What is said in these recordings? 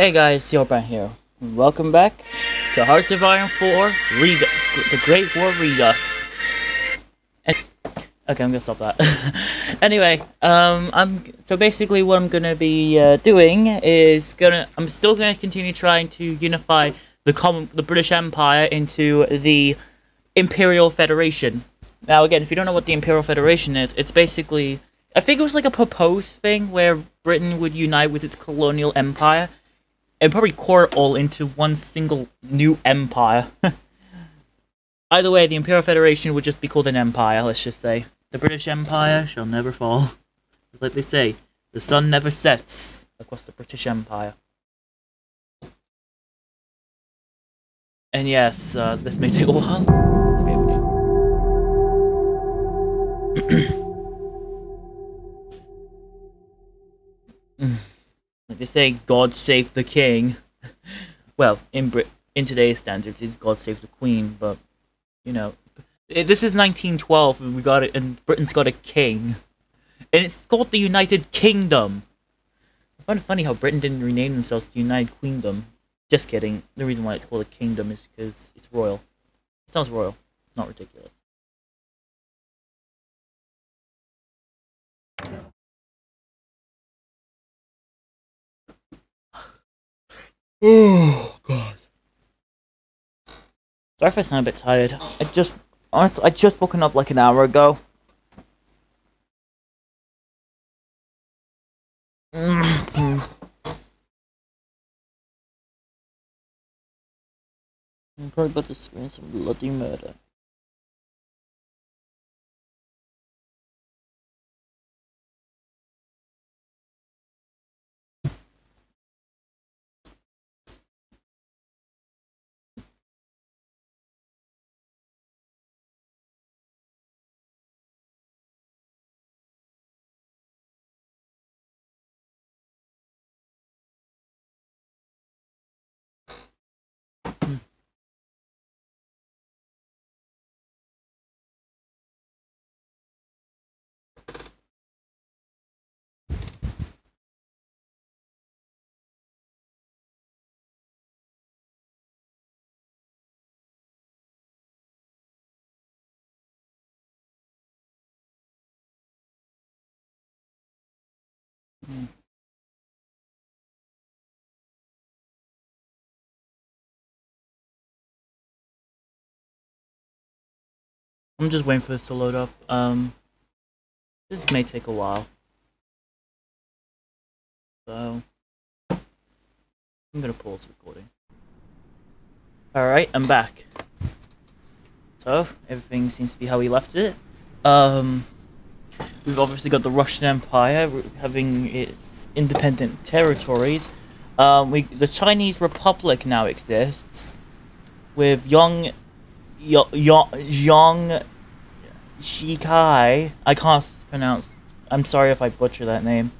Hey guys, Silverbrand here. Welcome back to Hearts of Iron 4 Redu- The Great War Redux. And, okay, I'm gonna stop that. anyway, um, I'm so basically what I'm gonna be uh, doing is gonna I'm still gonna continue trying to unify the common the British Empire into the Imperial Federation. Now, again, if you don't know what the Imperial Federation is, it's basically I think it was like a proposed thing where Britain would unite with its colonial empire and probably core it all into one single new empire. Either way, the Imperial Federation would just be called an empire, let's just say. The British Empire shall never fall. Like they say, the sun never sets across the British Empire. And yes, uh, this may take a while. Okay. they say, God save the king. well, in Brit in today's standards, it's God save the queen, but you know, it, this is 1912, and we got it, and Britain's got a king, and it's called the United Kingdom. I find it funny how Britain didn't rename themselves to United Queendom. Just kidding. The reason why it's called a kingdom is because it's royal. It sounds royal, not ridiculous. Oh god. Sorry if I sound a bit tired. I just honestly I just woken up like an hour ago. I'm probably about to experience some bloody murder. I'm just waiting for this to load up. Um, this may take a while. So, I'm gonna pause recording. Alright, I'm back. So, everything seems to be how we left it. Um, we've obviously got the Russian Empire having its independent territories. Um, we the Chinese Republic now exists with Young Zhang Shikai. I can't pronounce. I'm sorry if I butcher that name.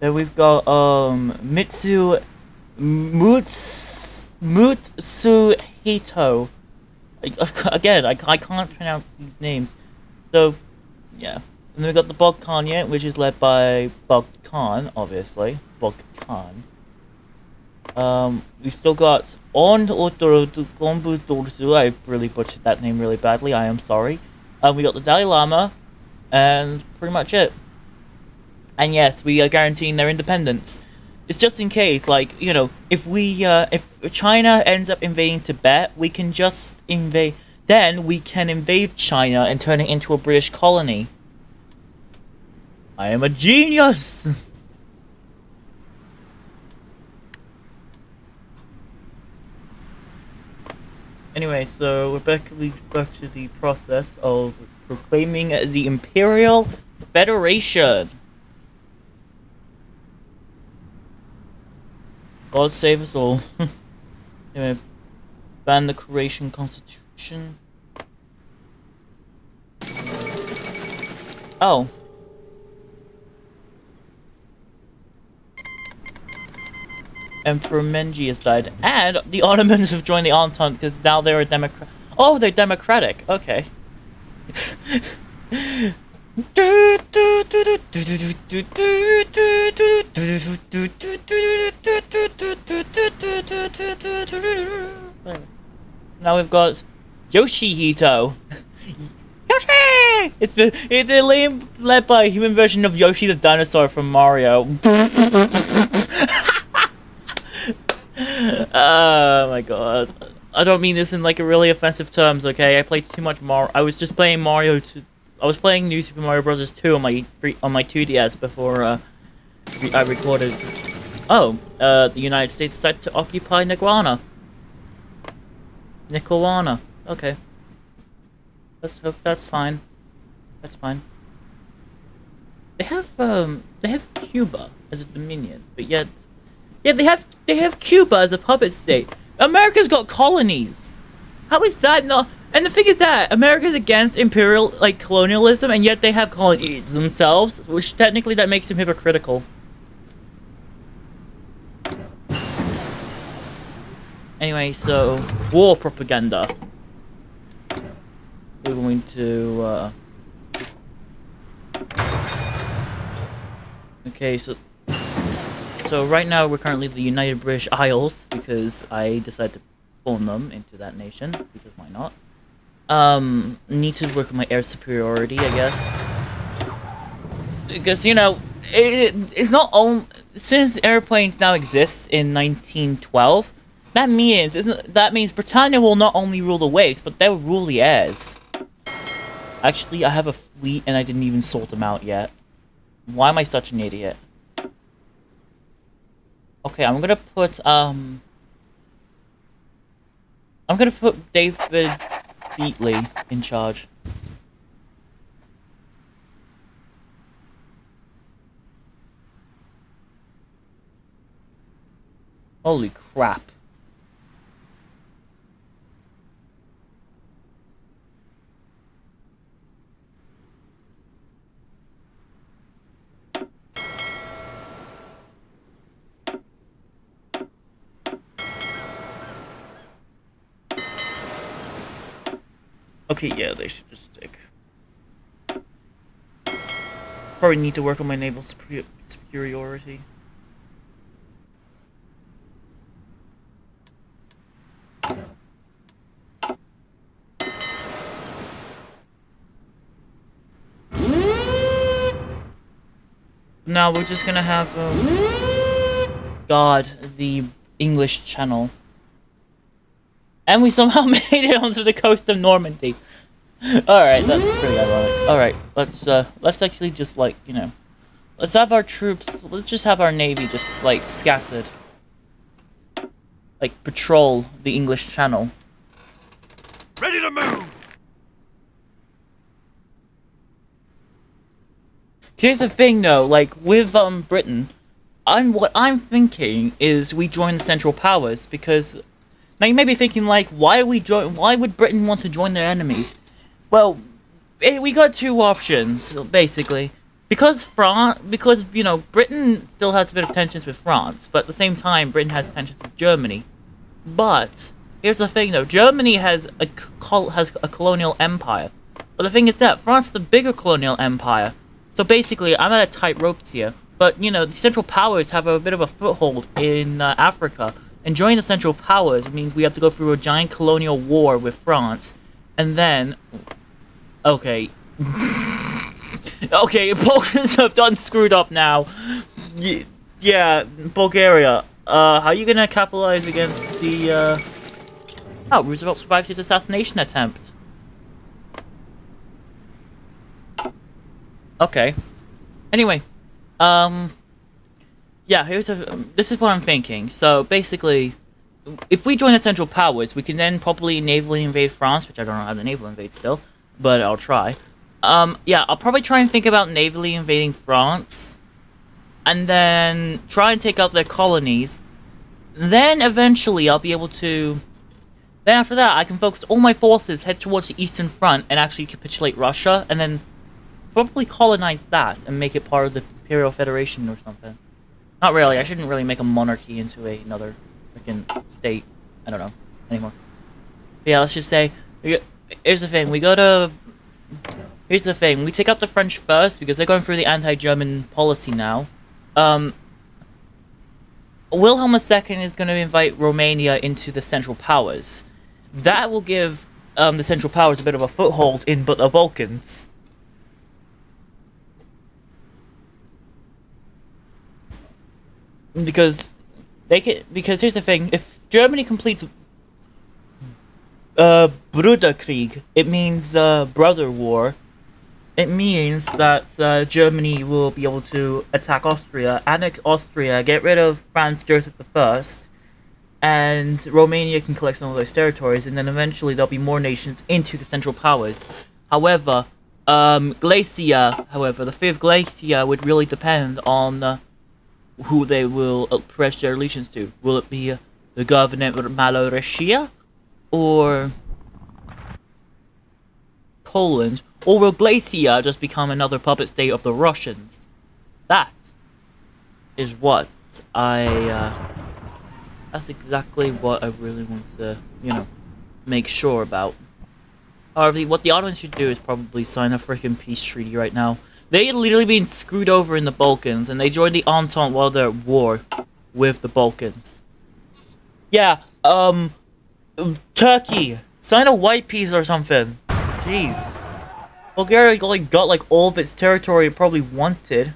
Then we've got um Mitsu Muts Mutsuhito. Again, I, I can't pronounce these names. So, yeah. And then we got the Bog Khan which is led by Bog Khan, obviously. Bog Khan. Um, we've still got On Gombu Dorzu. I really butchered that name really badly. I am sorry. Um, we got the Dalai Lama, and pretty much it. And yes, we are guaranteeing their independence. It's just in case, like you know, if we uh, if China ends up invading Tibet, we can just invade. Then we can invade China and turn it into a British colony. I am a genius. Anyway, so we're back, back to the process of proclaiming the Imperial Federation. God save us all. anyway, ban the Croatian constitution. Oh. Emperor Mengi died, and the Ottomans have joined the Entente because now they're a democrat. Oh, they're democratic. Okay. Now we've got Yoshihito. Yoshi! It's the it's the lame led by a human version of Yoshi the dinosaur from Mario. oh my god. I don't mean this in like a really offensive terms, okay? I played too much Mario. I was just playing Mario I was playing New Super Mario Bros. 2 on my on my 2DS before uh, I recorded. Oh, uh, the United States decided to occupy Neguana. Nicoana. Okay. Let's hope that's fine. That's fine. They have um they have Cuba as a dominion, but yet yeah they have they have Cuba as a puppet state. America's got colonies. How is that not? And the thing is that America's against imperial like colonialism, and yet they have colonies themselves, which technically that makes them hypocritical. Anyway, so war propaganda. We're going to. Uh... Okay, so so right now we're currently the United British Isles because I decided to form them into that nation because why not? Um, need to work on my air superiority, I guess. Because you know, it, it's not only since airplanes now exist in 1912. That means isn't that means Britannia will not only rule the waves, but they'll rule the airs. Actually, I have a fleet and I didn't even sort them out yet. Why am I such an idiot? Okay, I'm gonna put, um... I'm gonna put David Beatley in charge. Holy crap. Okay, yeah, they should just stick. Probably need to work on my naval superiority. Now we're just gonna have um, God, the English channel. And we somehow made it onto the coast of Normandy. Alright, that's pretty ironic. Alright, let's uh let's actually just like, you know. Let's have our troops let's just have our navy just like scattered. Like patrol the English Channel. Ready to move! Here's the thing though, like with um Britain, I'm what I'm thinking is we join the Central Powers because now you may be thinking like, why we join? Why would Britain want to join their enemies? Well, it, we got two options basically. Because France, because you know, Britain still has a bit of tensions with France, but at the same time, Britain has tensions with Germany. But here's the thing, though: Germany has a col- has a colonial empire, but the thing is that France is the bigger colonial empire. So basically, I'm at a tight ropes here. But you know, the Central Powers have a bit of a foothold in uh, Africa, and joining the Central Powers means we have to go through a giant colonial war with France. And then... Okay. okay, Balkans have done screwed up now. Yeah, Bulgaria. Uh, how are you gonna capitalize against the, uh... Oh, Roosevelt survived his assassination attempt. Okay. Anyway, um yeah, here's a. This is what I'm thinking. So basically, if we join the Central Powers, we can then probably navally invade France, which I don't know how to naval invade still, but I'll try. Um, yeah, I'll probably try and think about navally invading France, and then try and take out their colonies. Then eventually, I'll be able to. Then after that, I can focus all my forces, head towards the Eastern Front, and actually capitulate Russia, and then probably colonize that and make it part of the Imperial Federation or something. Not really. I shouldn't really make a monarchy into a, another freaking state. I don't know anymore. But yeah, let's just say. Here's the thing. We go to. Here's the thing. We take out the French first because they're going through the anti-German policy now. Um. Wilhelm II is going to invite Romania into the Central Powers. That will give um, the Central Powers a bit of a foothold in but the Balkans. Because they can. Because here's the thing: if Germany completes uh, Bruderkrieg, it means uh, brother war. It means that uh, Germany will be able to attack Austria, annex Austria, get rid of Franz Joseph I, and Romania can collect some of those territories, and then eventually there'll be more nations into the Central Powers. However, um, Glacia, however, the fifth Glacia would really depend on uh, who they will pledge their allegiance to. Will it be uh, the government of Malorussia, or Poland, or will Glacia just become another puppet state of the Russians? That is what I, uh, that's exactly what I really want to, you know, make sure about. However, what the Ottomans should do is probably sign a freaking peace treaty right now. They had literally been screwed over in the Balkans, and they joined the Entente while they're at war with the Balkans. Yeah, um, Turkey, sign a white peace or something. Jeez. Bulgaria like got like all of its territory it probably wanted.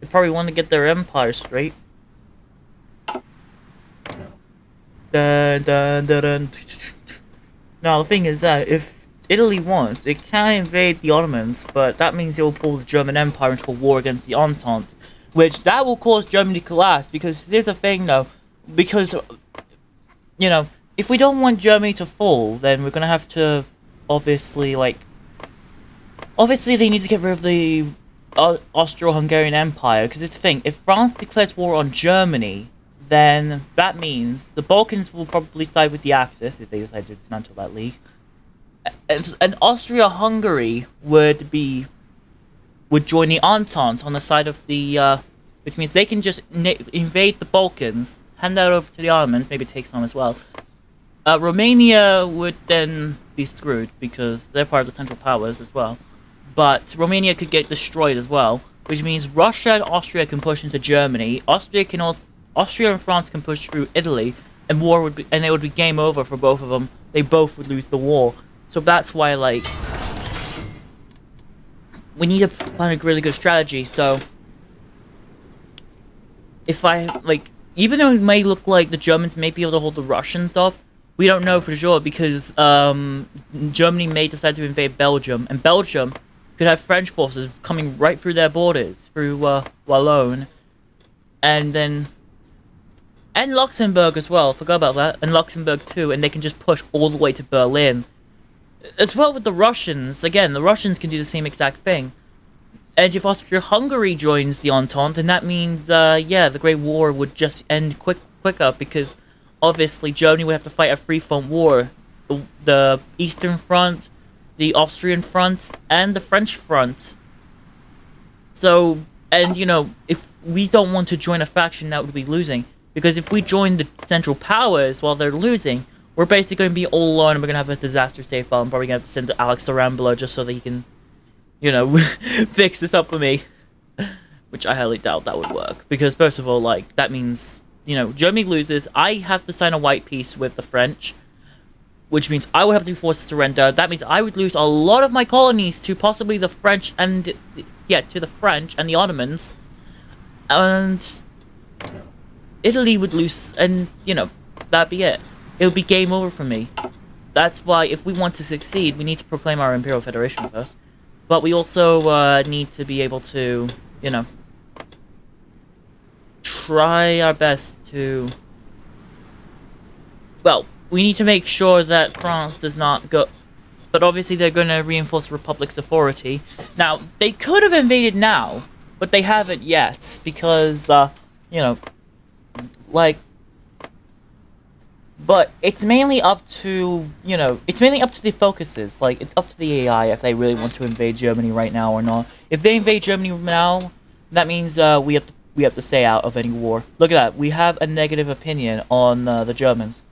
They probably want to get their empire straight. Dun, dun, dun. Now the thing is that if Italy wants, it can invade the Ottomans, but that means it will pull the German Empire into a war against the Entente, which that will cause Germany to collapse. Because here's the thing, though, because you know, if we don't want Germany to fall, then we're gonna have to obviously like obviously they need to get rid of the Austro-Hungarian Empire because it's the thing. If France declares war on Germany, then that means the Balkans will probably side with the Axis if they decide to dismantle that league. And, Austria-Hungary would be would join the Entente on the side of the, uh, which means they can just invade the Balkans, hand that over to the Ottomans, maybe take some as well. Uh, Romania would then be screwed because they're part of the Central Powers as well. But Romania could get destroyed as well, which means Russia and Austria can push into Germany. Austria can also Austria and France can push through Italy, and war would be, and it would be game over for both of them. They both would lose the war. So that's why, like, we need to plan a really good strategy. So, if I like, even though it may look like the Germans may be able to hold the Russians off, we don't know for sure because um, Germany may decide to invade Belgium, and Belgium could have French forces coming right through their borders through uh, Walloon, and then and Luxembourg as well. Forgot about that. And Luxembourg too, and they can just push all the way to Berlin. As well with the Russians. Again, the Russians can do the same exact thing. And if Austria-Hungary joins the Entente, then that means, uh, yeah, the Great War would just end quick quicker because obviously Germany would have to fight a free-front war. The, the Eastern Front, the Austrian Front, and the French Front. So, and you know, if we don't want to join a faction that would be losing, because if we join the Central Powers while they're losing, we're basically going to be all alone and we're going to have a disaster save file. I'm probably going to have to send Alex to Arambolo just so that he can, you know, fix this up for me. Which I highly doubt that would work. Because, first of all, like, that means, you know, Germany loses. I have to sign a white peace with the French. Which means I would have to be forced to surrender. That means I would lose a lot of my colonies to possibly the French and... Yeah, to the French and the Ottomans. And Italy would lose, and, you know, that'd be it. It would be game over for me. That's why, if we want to succeed, we need to proclaim our Imperial Federation first. But we also uh, need to be able to, you know, try our best to... Well, we need to make sure that France does not go... But obviously they're going to reinforce the Republic's authority. Now, they could have invaded now, but they haven't yet, because, uh, you know, like but it's mainly up to you know it's mainly up to the focuses. Like it's up to the ai if they really want to invade germany right now or not. If they invade germany now that means uh, we have to we have to stay out of any war. Look at that. We have a negative opinion on uh, the germans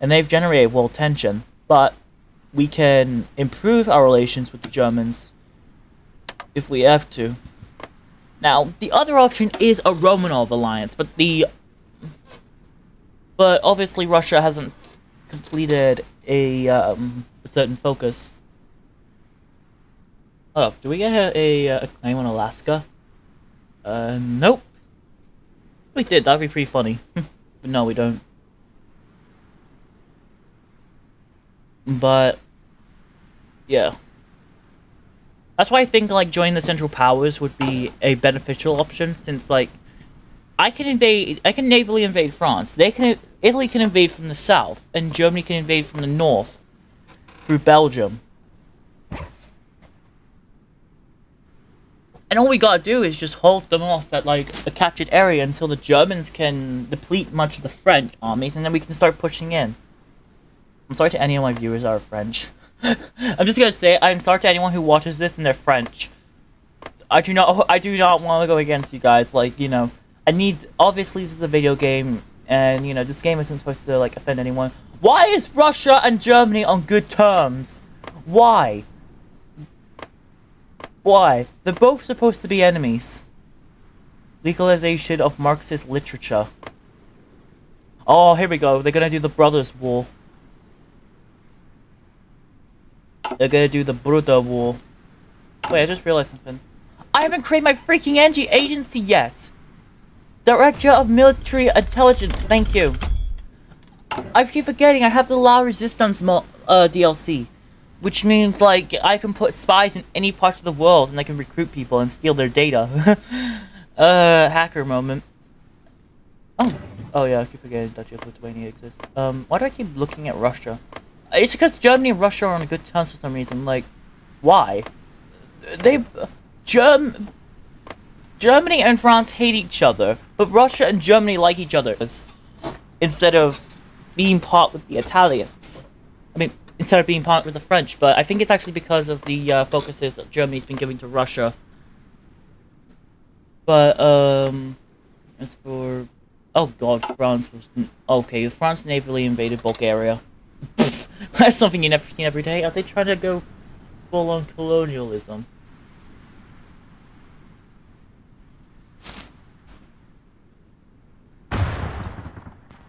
and they've generated world tension but we can improve our relations with the germans if we have to. Now, the other option is a Romanov alliance, but the but obviously Russia hasn't completed a, um, certain focus. Oh, do we get a, a, a claim on Alaska? Uh, nope. We did, that'd be pretty funny. but no, we don't. But, yeah. That's why I think, like, joining the Central Powers would be a beneficial option, since, like, I can invade, I can navally invade France. They can, Italy can invade from the south, and Germany can invade from the north through Belgium. And all we gotta do is just hold them off at like a captured area until the Germans can deplete much of the French armies, and then we can start pushing in. I'm sorry to any of my viewers that are French. I'm just gonna say I'm sorry to anyone who watches this and they're French. I do not I do not want to go against you guys. Like you know, I need obviously this is a video game, and you know this game isn't supposed to like offend anyone. Why is Russia and Germany on good terms? Why? Why? They're both supposed to be enemies. Legalization of Marxist literature. Oh, here we go. They're gonna do the Brothers' War. They're gonna do the Brother War. Wait, I just realized something. I haven't created my freaking NG agency yet! Director of Military Intelligence, thank you. I keep forgetting I have the La Resistance uh, DLC. Which means, like, I can put spies in any parts of the world and I can recruit people and steal their data. uh, hacker moment. Oh, oh yeah, I keep forgetting that Lithuania exists. Um, why do I keep looking at Russia? It's because Germany and Russia are on good terms for some reason. Like, why? They, Germ, Germany and France hate each other, but Russia and Germany like each other instead of being part with the Italians. I mean, instead of being part with the French, but I think it's actually because of the uh, focuses that Germany's been giving to Russia. But, um, as for... Oh god, France was... Okay, France navally invaded Bulgaria. That's something you never see every day. Are they trying to go full-on colonialism?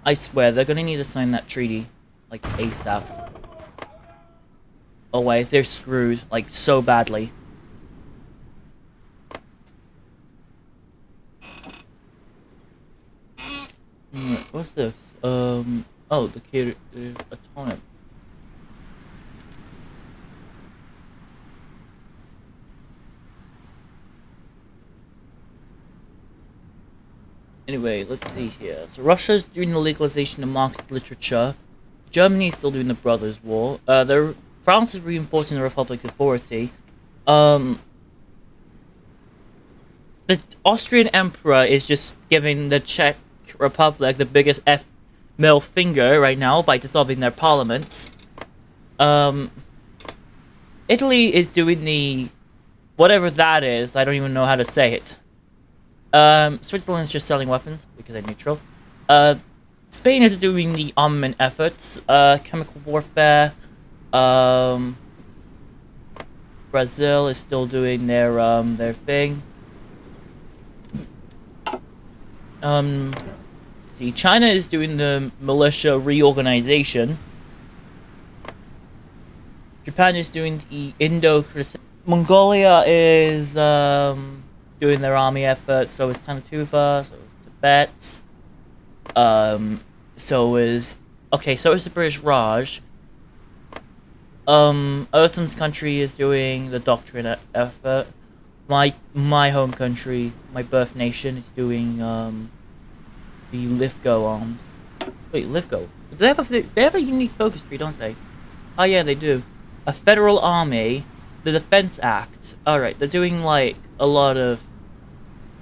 I swear, they're gonna need to sign that treaty, like, ASAP. Otherwise, they're screwed, like, so badly. What's this? Um, oh, the kid, uh, atomic. Anyway, let's see here. So Russia's doing the legalization of Marxist literature. Germany is still doing the Brothers' War. Uh, they're, France is reinforcing the Republic's authority. Um, the Austrian Emperor is just giving the Czech Republic the biggest F middle finger right now by dissolving their parliament. Um, Italy is doing the whatever that is. I don't even know how to say it. Um, Switzerland's just selling weapons because they're neutral. Uh, Spain is doing the armament efforts, uh, chemical warfare. Um, Brazil is still doing their um their thing. Um, see, China is doing the militia reorganization. Japan is doing the Indo. Mongolia is um doing their army effort. So is Tanatuva. So is Tibet. Um, so is okay. So is the British Raj. Um, Ursam's country is doing the doctrine effort. My my home country, my birth nation, is doing um the Lifgo arms. Wait, Lifgo. They have a they have a unique focus tree, don't they? Oh yeah, they do. A federal army, the Defense Act. All right, they're doing like a lot of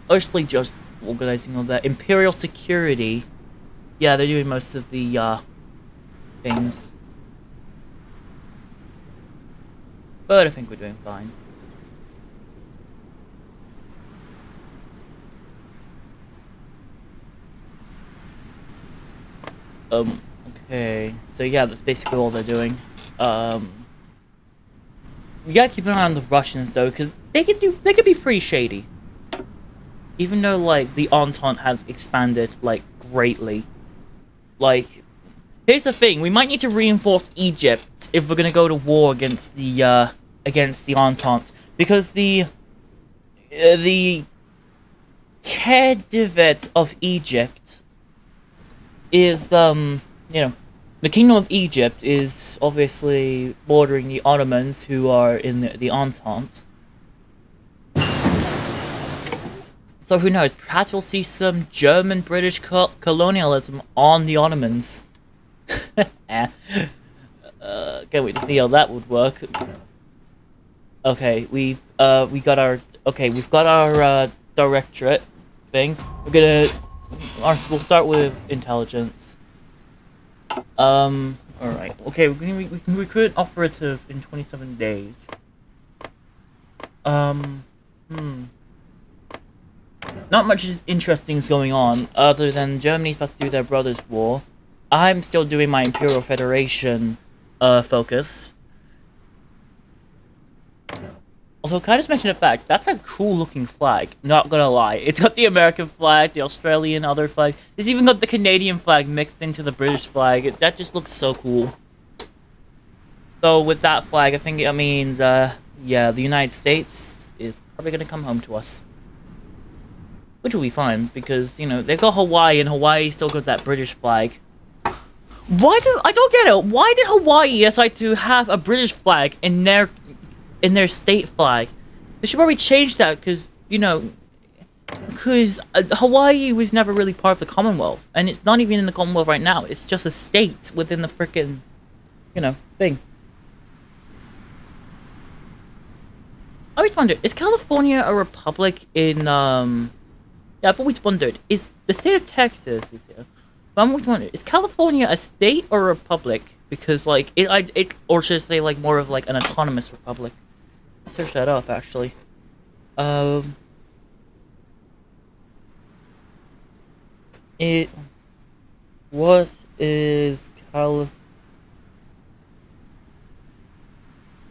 mostly just organizing all that. Imperial security. Yeah, they're doing most of the uh, things. But I think we're doing fine. Um, okay. So yeah, that's basically all they're doing. Um, we gotta keep an eye on the Russians though, because they could do they could be pretty shady. Even though like the Entente has expanded like greatly, like here's the thing: we might need to reinforce Egypt if we're gonna go to war against the uh, against the Entente, because the uh, the Khedive of Egypt is um you know the kingdom of Egypt is obviously bordering the Ottomans who are in the, the Entente. So who knows? Perhaps we'll see some German British co colonialism on the Ottomans. eh. uh, Can we to see how that would work. Okay, we uh we got our okay we've got our uh, directorate thing. We're gonna our, we'll start with intelligence. Um. All right. Okay. We can, we can recruit an operative in 27 days. Um. Hmm. Not much interesting is going on other than Germany's about to do their brothers' war. I'm still doing my Imperial Federation uh, focus. Also, can I just mention a fact? That's a cool looking flag, not gonna lie. It's got the American flag, the Australian other flag. It's even got the Canadian flag mixed into the British flag. It, that just looks so cool. So with that flag, I think it means, uh, yeah, the United States is probably gonna come home to us. Which will be fine, because, you know, they've got Hawaii, and Hawaii still got that British flag. Why does- I don't get it! Why did Hawaii decide to have a British flag in their in their state flag. They should probably change that because, you know, because uh, Hawaii was never really part of the Commonwealth. And it's not even in the Commonwealth right now. It's just a state within the freaking, you know, thing. I always wondered, is California a republic in, um... Yeah, I've always wondered, is the state of Texas is here? But I'm always wondering, is California a state or a republic? Because, like, it, I, it, or should I say, like, more of, like, an autonomous republic? search that up actually. Um, it. What is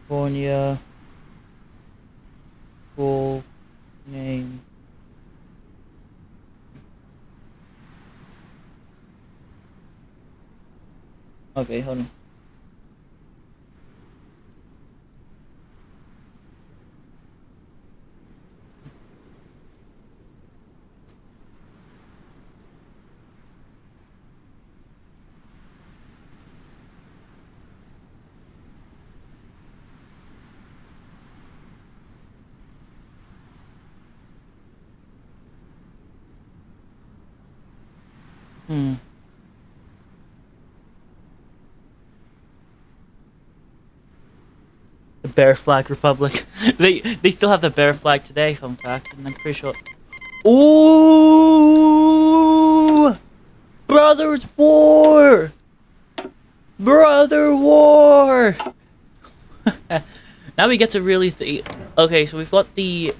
California full name? Okay, hold on. Hmm. The Bear Flag Republic. they they still have the Bear Flag today, fun fact, and I'm pretty sure. Ooh! Brothers War! Brother War! now we get to really see. Okay, so we've got the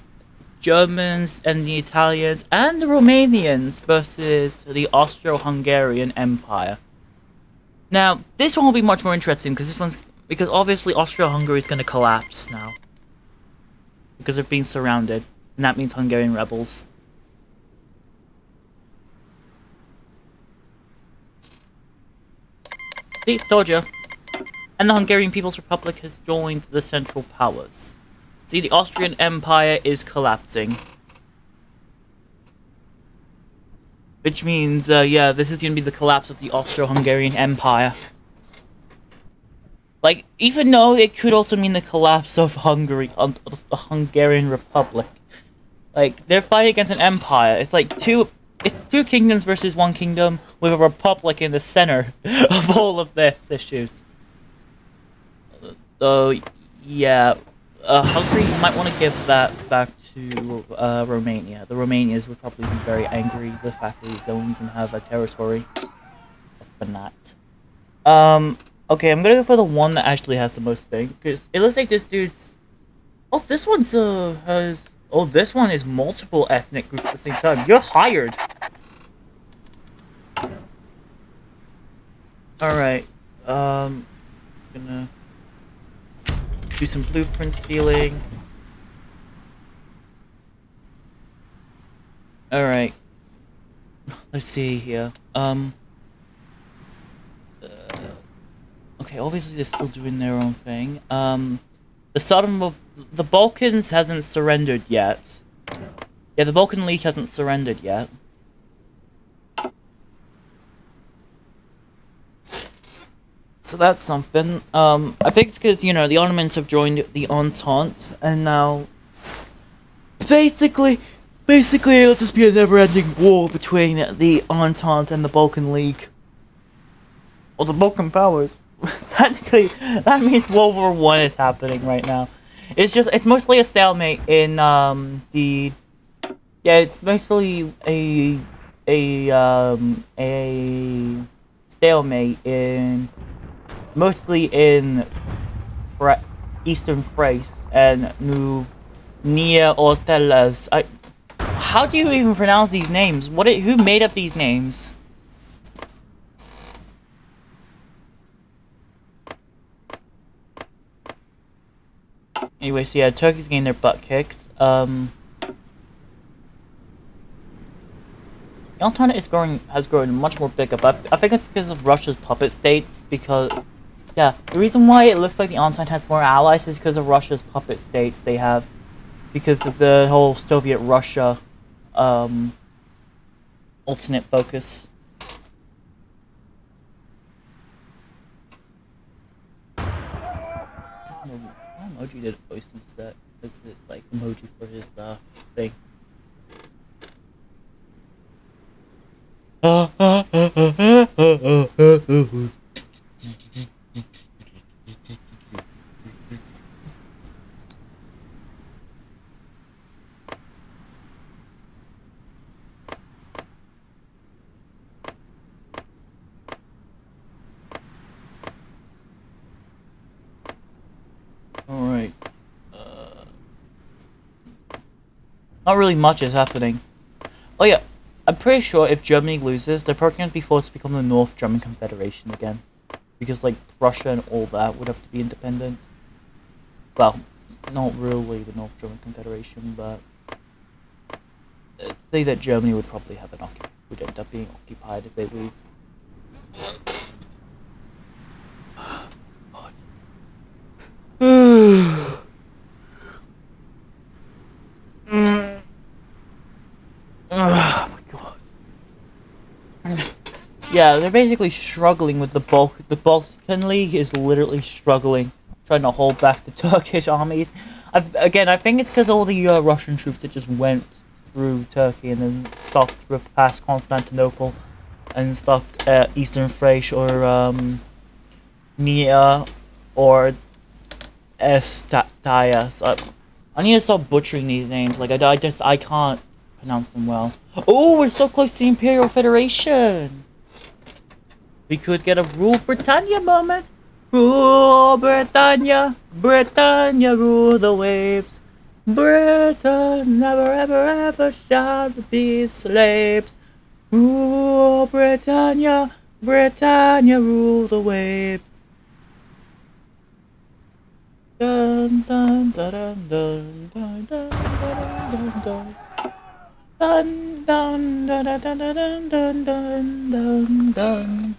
Germans and the Italians and the Romanians versus the Austro-Hungarian Empire. Now, this one will be much more interesting because this one's because obviously Austria-Hungary is going to collapse now because they're being surrounded, and that means Hungarian rebels. See, told you. And the Hungarian People's Republic has joined the Central Powers. See, the Austrian Empire is collapsing. Which means, uh, yeah, this is gonna be the collapse of the Austro-Hungarian Empire. Like, even though it could also mean the collapse of Hungary, of the Hungarian Republic. Like, they're fighting against an empire. It's like two, it's two kingdoms versus one kingdom with a republic in the center of all of this issues. So, yeah, uh, Hungary might want to give that back to uh, Romania. The Romanians would probably be very angry the fact that they don't even have a territory. But not. Um, okay, I'm gonna go for the one that actually has the most thing, because it looks like this dude's... Oh, this one's, uh, has... Oh, this one is multiple ethnic groups at the same time. You're hired! Alright, um, gonna... do some blueprint stealing. Alright. Let's see here. Um. uh, okay, obviously they're still doing their own thing. Um. The Southern. Wo- The Balkans hasn't surrendered yet. Yeah, the Balkan League hasn't surrendered yet. So that's something. Um, I think it's because, you know, the Ottomans have joined the Entente, and now... Basically, basically it'll just be a never-ending war between the Entente and the Balkan League. Or the Balkan powers. Technically, that means World War One is happening right now. It's just, it's mostly a stalemate in, um, the... Yeah, it's mostly a... a, um, a stalemate in mostly in Eastern Thrace and New Nia Ortelas. I, how do you even pronounce these names? What? i- who made up these names? Anyway, so yeah, Turkey's getting their butt kicked. Um, the Entente is growing has grown much more bigger, but I think it's because of Russia's puppet states. Because yeah, the reason why it looks like the Entente has more allies is because of Russia's puppet states they have, because of the whole Soviet Russia, um, alternate focus. I don't know why emoji did a voice set. This is like emoji for his uh thing. Alright. Uh, not really much is happening. Oh yeah, I'm pretty sure if Germany loses, they're probably going to be forced to become the North German Confederation again. Because, like, Prussia and all that would have to be independent. Well, not really the North German Confederation, but... uh, Say that Germany would probably have an would end up being occupied if they lose. Oh my god. Yeah, they're basically struggling with the bulk. The Balkan League is literally struggling, trying to hold back the Turkish armies. I've, again, I think it's because all the uh, Russian troops that just went through Turkey and then stopped past Constantinople and stopped at Eastern Thrace or um, Nia or Estaya. So I, I need to stop butchering these names. Like I, I just I can't pronounce them well. Oh, we're so close to the Imperial Federation. We could get a rule Britannia moment. Rule Britannia, Britannia rule the waves. Britain never ever ever shall be slaves. Rule Britannia, Britannia rule the waves. Dun dun dun dun dun dun dun dun dun. Dun dun dun dun dun dun dun dun dun dun.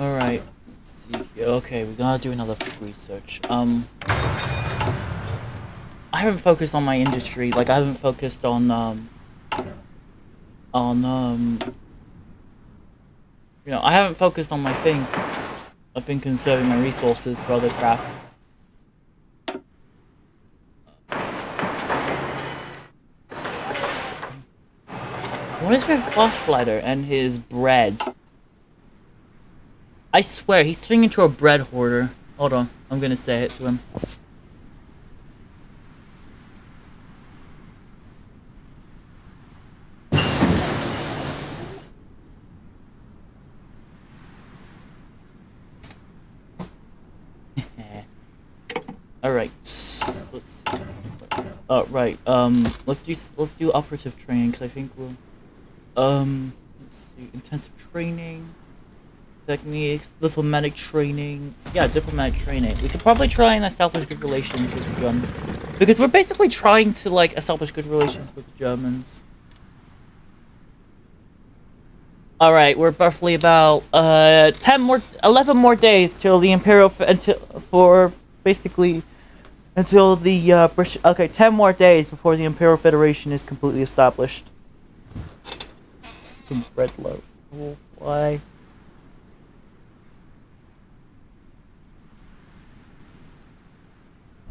Alright, let's see here. Okay, we gotta do another research. Um, I haven't focused on my industry. Like, I haven't focused on, um, on, um, you know, I haven't focused on my things. I've been conserving my resources for other crap. What is with Flashlighter and his bread? I swear, he's turning into a bread hoarder. Hold on, I'm gonna say it to him. All right, let's. Uh, right. Um, let's do let's do operative training because I think we'll. Um, let's see, intensive training, techniques, diplomatic training. Yeah, diplomatic training. We could probably try and establish good relations with the Germans because we're basically trying to like establish good relations with the Germans. All right, we're roughly about uh ten more, eleven more days till the Imperial until for basically until the uh, British. Okay, ten more days before the Imperial Federation is completely established. Some bread loaf. Oh, why?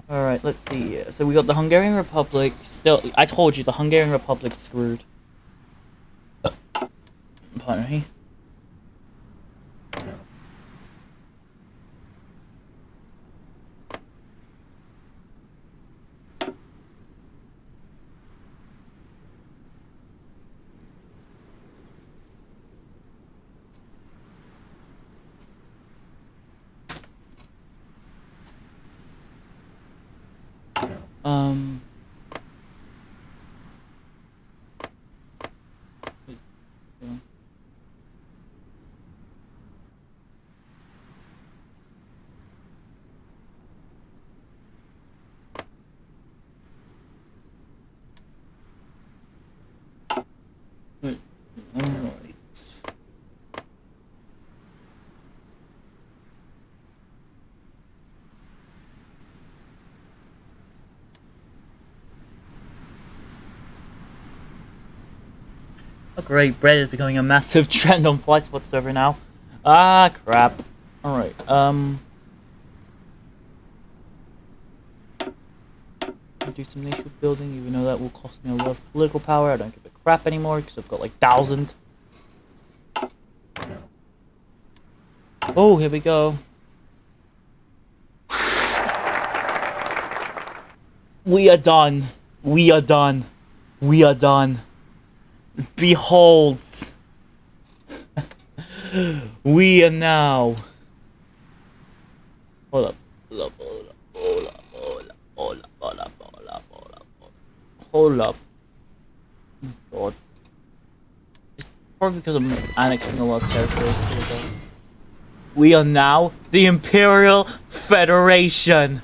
All right, let's see. So we got the Hungarian Republic. Still, I told you the Hungarian Republic's screwed. Pardon me. Um. please, yeah. Wait, alright. Oh great, bread is becoming a massive trend on Flashfoot server now. Ah, crap. Alright, um... Do some nation building, even though that will cost me a lot of political power. I don't give a crap anymore, because I've got like thousand. Oh, here we go. We are done. We are done. We are done. Behold, we are now. Hold up, hold up, hold up, hold up, hold up, hold up, hold up, hold up, hold up. God, it's probably because I'm annexing a lot of territories. We are now the Imperial Federation.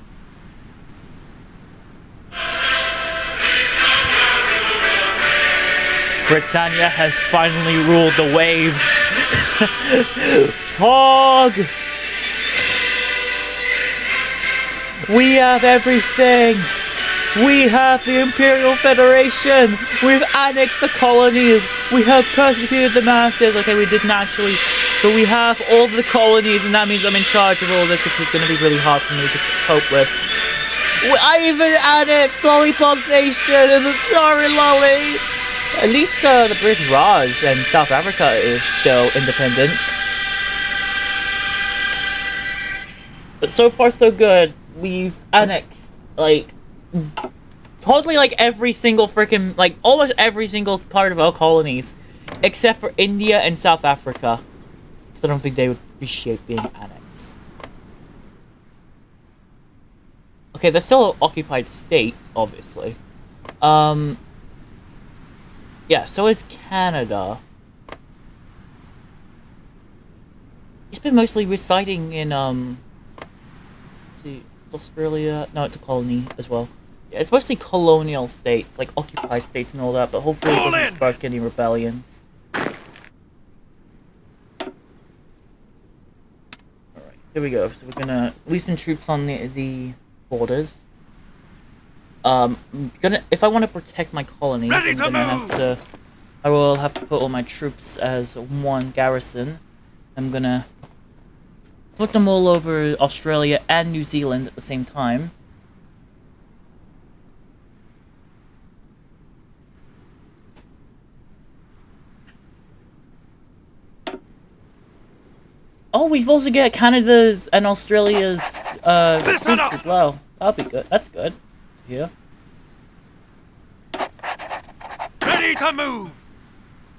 Britannia has finally ruled the waves. Hog! We have everything! We have the Imperial Federation! We've annexed the colonies! We have persecuted the masters! Okay, we didn't actually, but we have all the colonies, and that means I'm in charge of all this, which is going to be really hard for me to cope with. I even annexed Lollipop Nation! Sorry, Lolly! At least uh, the British Raj and South Africa is still independent. But so far so good. We've annexed like totally like every single freaking like almost every single part of our colonies, except for India and South Africa. Because I don't think they would appreciate being annexed. Okay, they're still occupied states, obviously. Um, yeah, so is Canada. It's been mostly residing in, um... see, Australia... No, it's a colony as well. Yeah, it's mostly colonial states, like occupied states and all that, but hopefully it doesn't spark any rebellions. Alright, here we go. So we're gonna loosen troops on the, the borders. Um, I'm gonna if I want to protect my colonies, Ready I'm gonna move! have to. I will have to put all my troops as one garrison. I'm gonna put them all over Australia and New Zealand at the same time. Oh, we've also got Canada's and Australia's uh, troops as well. That'll be good. That's good. Yeah. Ready to move!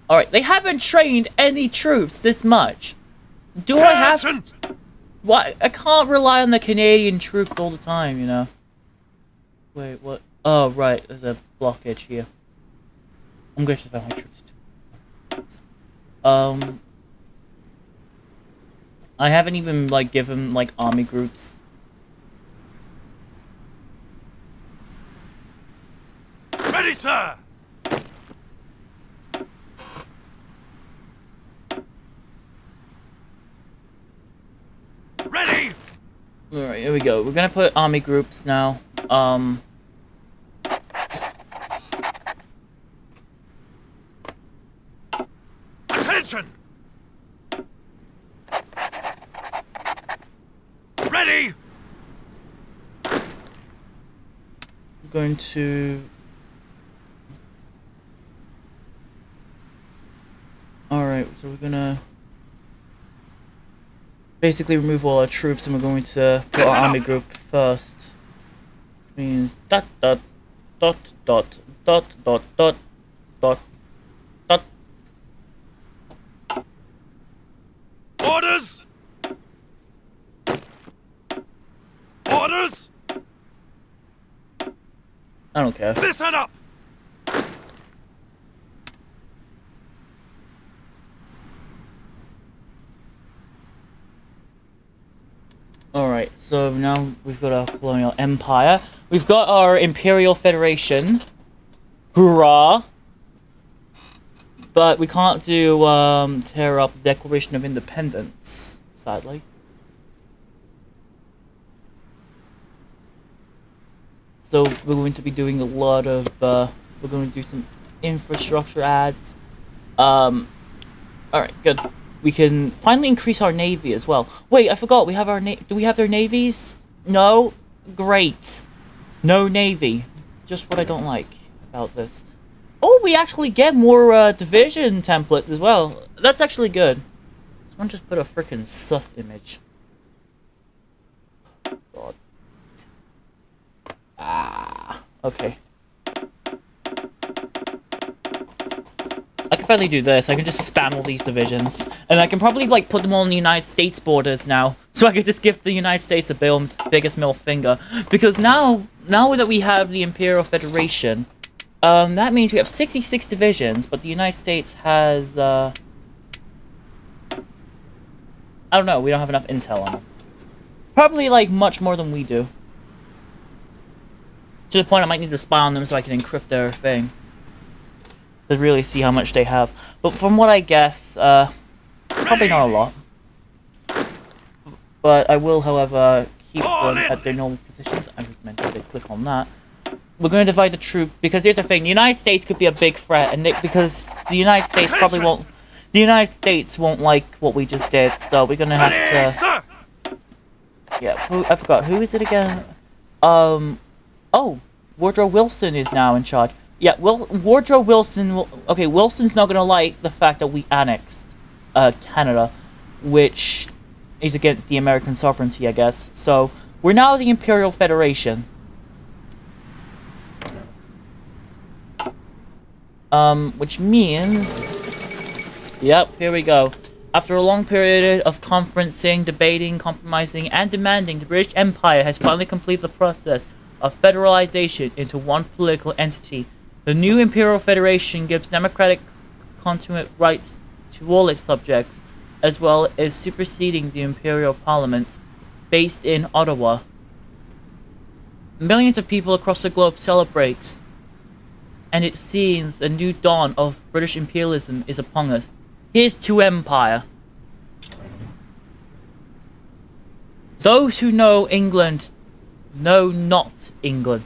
Alright, they haven't trained any troops this much. Do I have Attention! Why? I can't rely on the Canadian troops all the time, you know. Wait, what? Oh, right. There's a blockage here. I'm going to survive my troops. Um. I haven't even, like, given, like, army groups. Ready, sir! Ready! Alright, here we go. We're gonna put army groups now. Um. Attention! Ready! We're going to. Alright, so we're gonna basically remove all our troops and we're going to put our army group first. Which means dot dot dot dot dot dot dot dot dot Orders! Orders! I don't care. Listen up! Alright, so now we've got our colonial empire. We've got our Imperial Federation. Hurrah! But we can't do, um, tear up the Declaration of Independence, sadly. So we're going to be doing a lot of, uh, we're going to do some infrastructure ads. Um, alright, good. We can finally increase our navy as well. Wait, I forgot. We have our do we have their navies? No. Great. No navy. Just what I don't like about this. Oh, we actually get more uh, division templates as well. That's actually good. Someone just put a freaking sus image. God. Ah. Okay. I can finally do this. I can just spam all these divisions. And I can probably, like, put them all on the United States borders now. So I could just give the United States the bill, biggest middle finger. Because now, now that we have the Imperial Federation, um, that means we have 66 divisions, but the United States has, uh... I don't know, we don't have enough intel on them. Probably, like, much more than we do. To the point I might need to spy on them so I can encrypt their thing to really see how much they have. But from what I guess, uh, probably not a lot. But I will, however, keep them at their normal positions. I meant to click on that. We're going to divide the troop because here's the thing: the United States could be a big threat, and they, because the United States probably won't. The United States won't like what we just did, so we're gonna have to. Yeah, who, I forgot. Who is it again? Um, oh, Woodrow Wilson is now in charge. Yeah, Wil- Woodrow Wilson. Will, okay, Wilson's not gonna like the fact that we annexed uh, Canada, which is against the American sovereignty, I guess. So we're now the Imperial Federation. Um, which means, yep, here we go. After a long period of conferencing, debating, compromising, and demanding, the British Empire has finally completed the process of federalization into one political entity. The new Imperial Federation gives democratic consummate rights to all its subjects, as well as superseding the Imperial Parliament, based in Ottawa. Millions of people across the globe celebrate, and it seems a new dawn of British imperialism is upon us. Here's to empire. Those who know England know not England.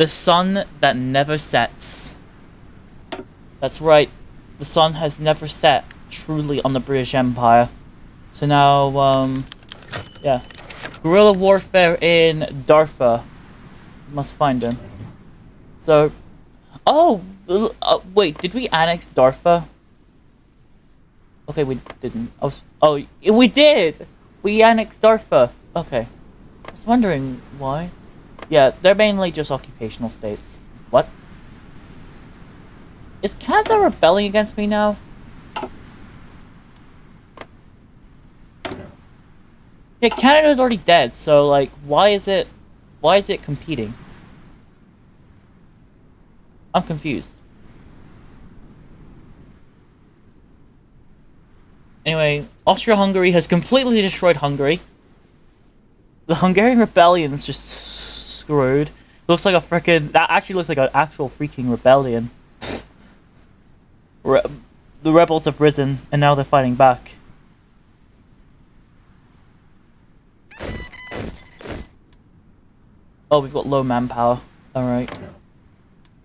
The sun that never sets. That's right, the sun has never set truly on the British Empire. So now, um, yeah. Guerrilla warfare in Darfur. Must find him. So, oh, uh, wait, did we annex Darfur? Okay, we didn't. I was. Oh, we did. We annexed Darfur. Okay. I was wondering why. Yeah, they're mainly just occupational states. What? Is Canada rebelling against me now? Yeah, Canada is already dead, so like, why is it, why is it competing? I'm confused. Anyway, Austria-Hungary has completely destroyed Hungary. The Hungarian rebellion is just screwed. Looks like a freaking. That actually looks like an actual freaking rebellion. Re the rebels have risen, and now they're fighting back. Oh, we've got low manpower. Alright.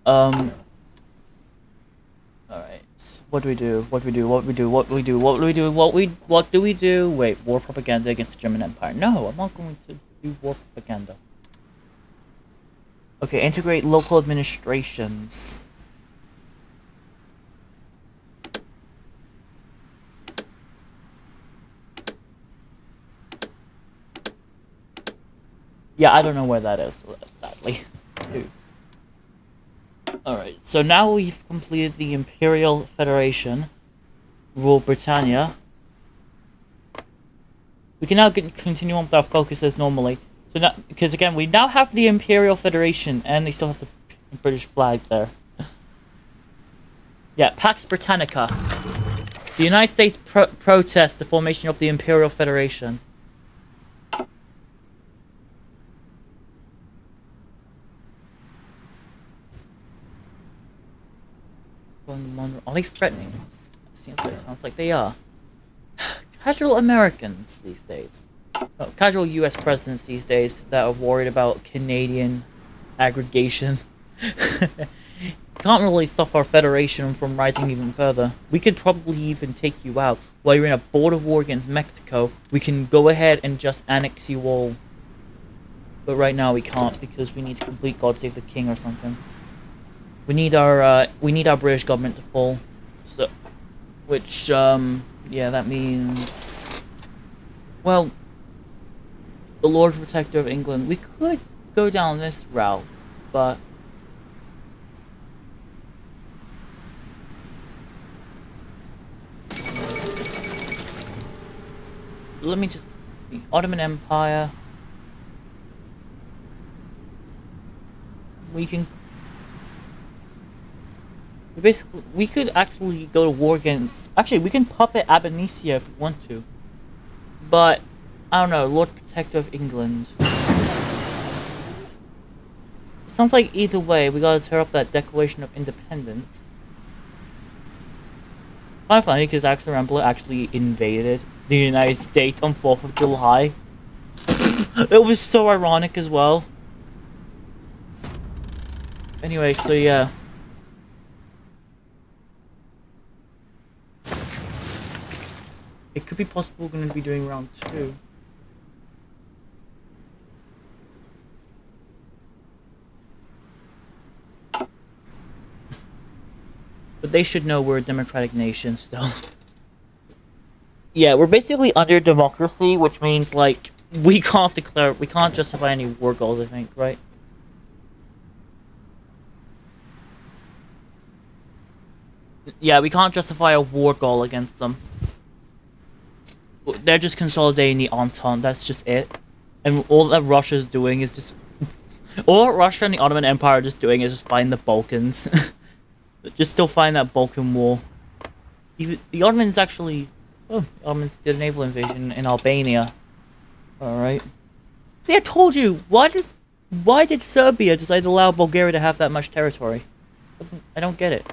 Um. Alright. What do we do? What do we do? What do we do? What do we do? What do we do? What we what do we do? Wait, war propaganda against the German Empire. No, I'm not going to do war propaganda. Okay, integrate local administrations. Yeah, I don't know where that is, sadly. Alright, so now we've completed the Imperial Federation. Rule Britannia. We can now continue on with our focus as normally. Because again, we now have the Imperial Federation, and they still have the British flag there. yeah, Pax Britannica. The United States pro protests the formation of the Imperial Federation. Are they threatening us? Seems it sounds like they are. Casual Americans these days. Oh, casual US presidents these days that are worried about Canadian aggregation. Can't really stop our federation from rising even further. We could probably even take you out. While you're in a border war against Mexico, we can go ahead and just annex you all. But right now we can't because we need to complete God Save the King or something. We need our uh, we need our British government to fall. So, which um, yeah, that means well, the Lord Protector of England. We could go down this route, but let me just the Ottoman Empire. We can we basically, we could actually go to war against... Actually, we can puppet Abyssinia if we want to. But, I don't know, Lord Of England. It sounds like either way, we gotta tear up that Declaration of Independence. Kind of funny, because Alexander Emperor actually invaded the United States on 4th of July. it was so ironic as well. Anyway, so yeah. It could be possible we're going to be doing round two. But they should know we're a democratic nation still. yeah, we're basically under democracy, which means, like, we can't declare, we can't justify any war goals, I think, right? Yeah, we can't justify a war goal against them they're just consolidating the Entente. That's just it. And all that Russia's doing is just... all Russia and the Ottoman Empire are just doing is just fighting the Balkans. just still fighting that Balkan War. Even, the Ottomans actually... Oh, the Ottomans did a naval invasion in Albania. Alright. See, I told you! Why does... Why did Serbia decide to allow Bulgaria to have that much territory? Doesn't, I don't get it.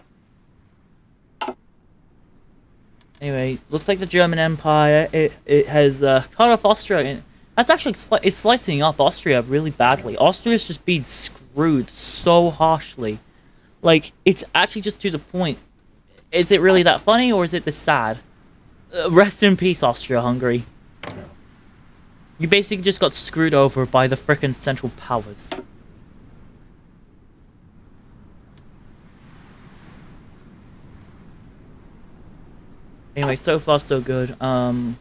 Anyway, looks like the German Empire, it, it has uh, cut off Austria. That's actually, sli it's slicing up Austria really badly. Austria's just being screwed so harshly. Like, it's actually just to the point. Is it really that funny, or is it this sad? Uh, rest in peace, Austria-Hungary. You basically just got screwed over by the frickin' Central Powers. Anyway, so far so good. Um,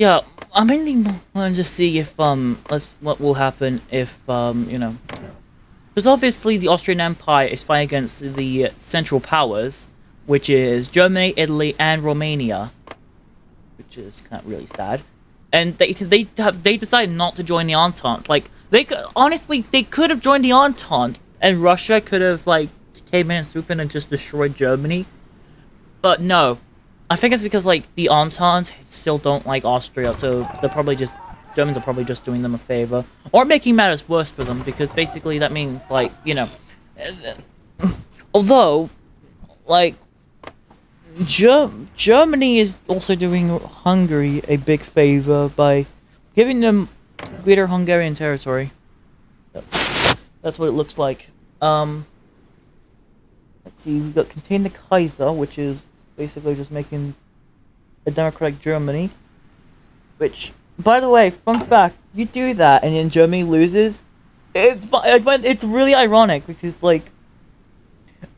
yeah, I mainly wanted to see if um, let's what will happen if um, you know, because obviously the Austrian Empire is fighting against the Central Powers, which is Germany, Italy, and Romania, which is kind of really sad. And they they have they decided not to join the Entente. Like they could honestly they could have joined the Entente, and Russia could have like came in and swooped in and just destroyed Germany. But no, I think it's because like the Entente still don't like Austria, so they're probably just Germans are probably just doing them a favor or making matters worse for them because basically that means like you know, although like Ger- Germany is also doing Hungary a big favor by giving them greater Hungarian territory. That's what it looks like. Um, let's see, we've got contain the Kaiser, which is basically just making a democratic Germany. Which, by the way, fun fact: you do that and then Germany loses. It's it's really ironic because like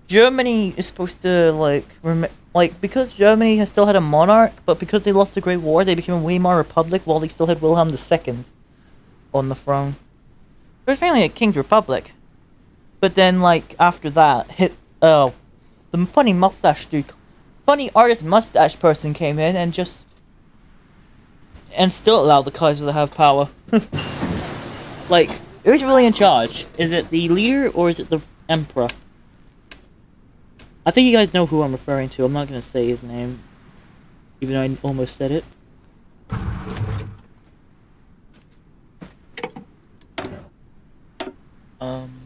Germany is supposed to like rem- like because Germany has still had a monarch, but because they lost the Great War, they became a Weimar Republic while they still had Wilhelm II on the throne. It was mainly a King's Republic, but then like after that, hit oh, the funny mustache dude, funny artist mustache person came in and just and still allowed the Kaiser to have power. like who's really in charge? Is it the leader or is it the emperor? I think you guys know who I'm referring to. I'm not gonna say his name, even though I almost said it. Um.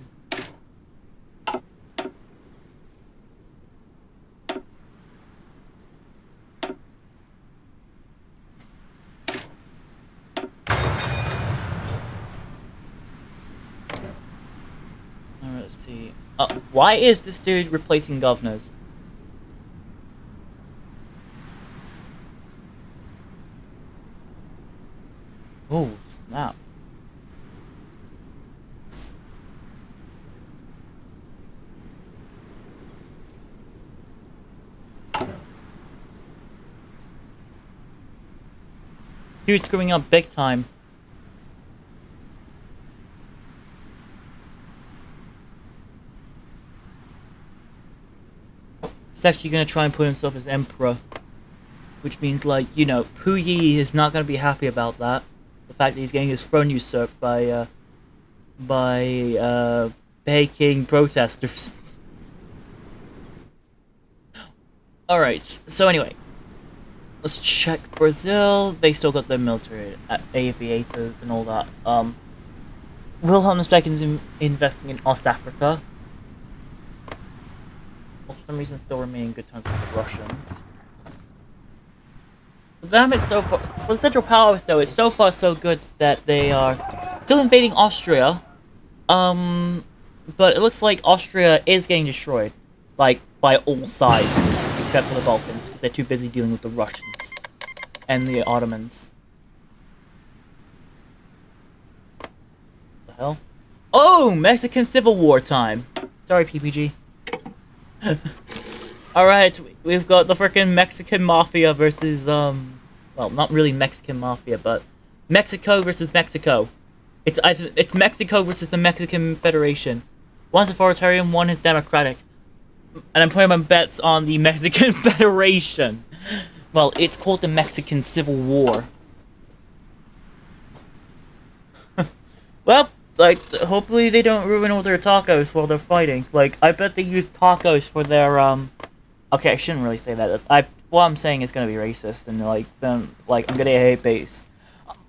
Alright, let's see. Uh, why is this dude replacing governors? Oh, snap. Dude screwing up big time. He's actually gonna try and put himself as emperor. Which means, like, you know, Puyi is not gonna be happy about that. The fact that he's getting his throne usurped by, uh, by, uh, Peking protesters. Alright, so anyway. Let's check Brazil. They still got their military aviators and all that. Um, Wilhelm II is in investing in East Africa some reason still remain good terms with the Russians. Them, it's so far. For the Central Powers, though, it's so far so good that they are still invading Austria. Um, but it looks like Austria is getting destroyed, like by all sides, except for the Balkans, because they're too busy dealing with the Russians and the Ottomans. What The hell? Oh, Mexican Civil War time. Sorry, PPG. Alright, we've got the freaking Mexican Mafia versus, um, well, not really Mexican Mafia, but Mexico versus Mexico. It's it's Mexico versus the Mexican Federation. One's authoritarian, one is democratic. And I'm putting my bets on the Mexican Federation. Well, it's called the Mexican Civil War. well, like, hopefully they don't ruin all their tacos while they're fighting. Like, I bet they use tacos for their, um... Okay, I shouldn't really say that. I, what I'm saying is gonna be racist, and, like, then, like, I'm gonna hate base.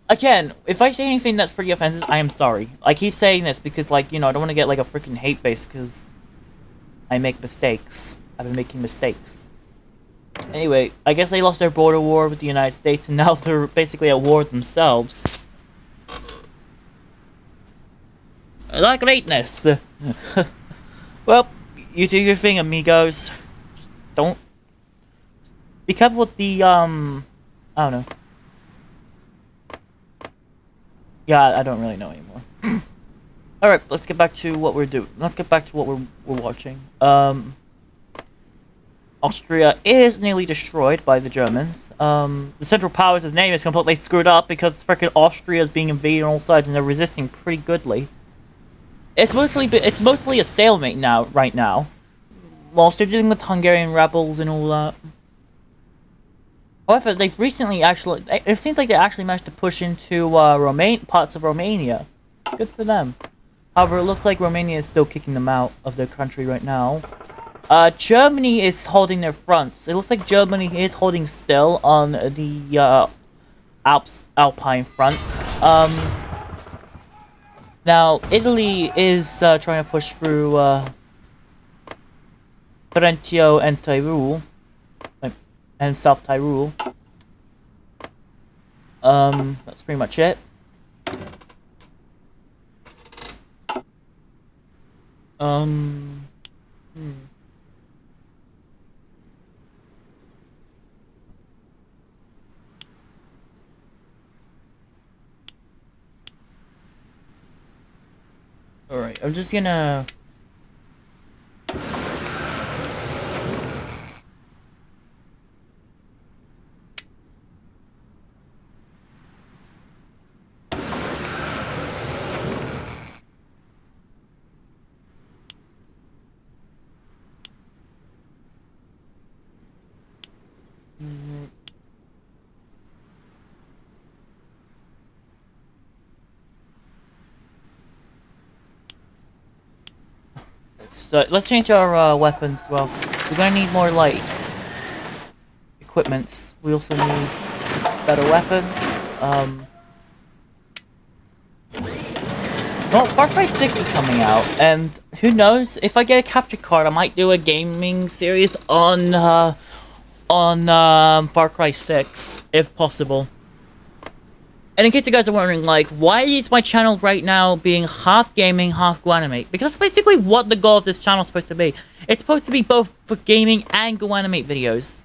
Again, if I say anything that's pretty offensive, I am sorry. I keep saying this because, like, you know, I don't want to get, like, a freaking hate base, because I make mistakes. I've been making mistakes. Anyway, I guess they lost their border war with the United States, and now they're basically at war themselves. Like greatness. well, you do your thing, amigos. Don't be careful with the um. I don't know. Yeah, I don't really know anymore. All right, let's get back to what we're doing. Let's get back to what we're we're watching. Um, Austria is nearly destroyed by the Germans. Um, the Central Powers' name is completely screwed up because frickin' Austria is being invaded on all sides and they're resisting pretty goodly. It's mostly it's mostly a stalemate now, right now. Whilst they're dealing with Hungarian rebels and all that. However, they've recently actually it seems like they actually managed to push into uh, Romain parts of Romania. Good for them. However, it looks like Romania is still kicking them out of their country right now. Uh, Germany is holding their fronts. It looks like Germany is holding still on the uh, Alps Alpine front. Um, now, Italy is uh, trying to push through uh, Trentino and Tyrol, and South Tyrol. Um, that's pretty much it. Um, hmm. Alright, I'm just gonna... Mm, So let's change our uh, weapons. Well, we're gonna need more light equipments. We also need better weapons. Um, well, Far Cry 6 is coming out, and who knows? If I get a capture card, I might do a gaming series on uh, on um, Far Cry 6, if possible. And in case you guys are wondering, like, why is my channel right now being half gaming, half GoAnimate? Because that's basically what the goal of this channel is supposed to be. It's supposed to be both for gaming and GoAnimate videos.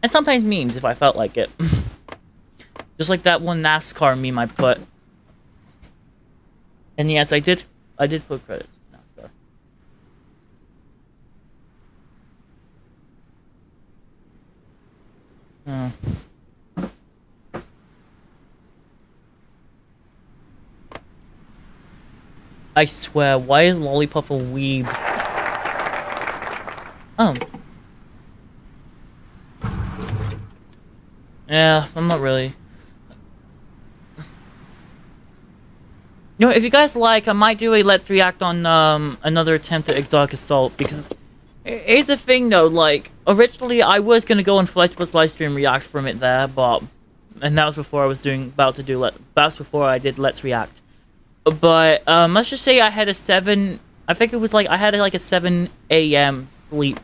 And sometimes memes, if I felt like it. Just like that one NASCAR meme I put. And yes, I did, I did put credits NASCAR. Hmm. I swear, why is Lollipop a weeb? Oh. Yeah, I'm not really. You know, if you guys like, I might do a Let's React on um, another attempt at Exotic Assault, because here's the thing though, like, originally I was gonna go on Flashfoot's livestream react from it there, but, and that was before I was doing, about to do, let, that was before I did Let's React. But um, let's just say I had a seven. I think it was like I had like a seven a.m. sleep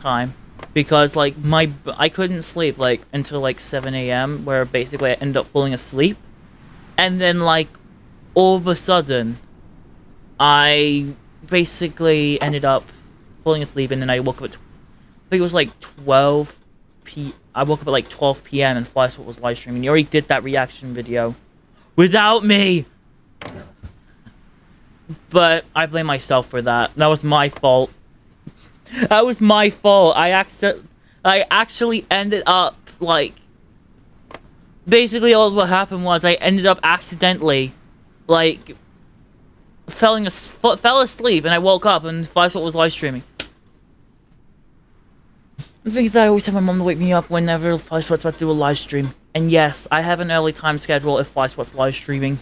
time because like my I couldn't sleep like until like seven a.m. where basically I ended up falling asleep, and then like all of a sudden, I basically ended up falling asleep, and then I woke up at I think it was like twelve p. I woke up at like twelve p.m. and Flashfoot was live streaming. He already did that reaction video without me. But I blame myself for that. That was my fault. That was my fault. I accident I actually ended up like basically all what happened was I ended up accidentally like falling as fell asleep and I woke up and Flashfoot was live streaming. The thing is that I always have my mom to wake me up whenever Flashfoot's about to do a live stream. And yes, I have an early time schedule if Flashfoot's live streaming.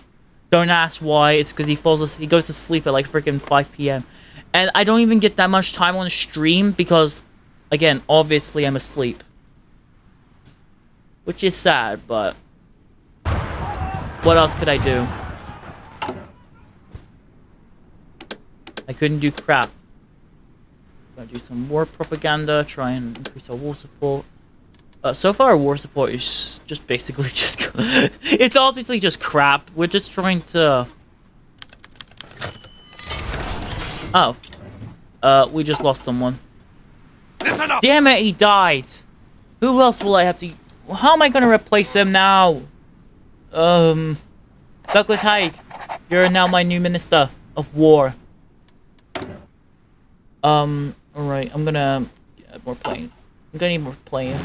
Don't ask why. It's because he falls. He goes to sleep at like freaking 5 p.m. And I don't even get that much time on stream because, again, obviously I'm asleep. Which is sad, but what else could I do? I couldn't do crap. Gonna do some war propaganda, try and increase our war support. Uh, so far, our war support is just basically just... it's obviously just crap. We're just trying to... Oh. Uh, we just lost someone. Damn it, he died! Who else will I have to... How am I gonna replace him now? Um... Douglas Haig, you're now my new minister of war. Um, alright, I'm gonna get more planes. I'm gonna need more planes.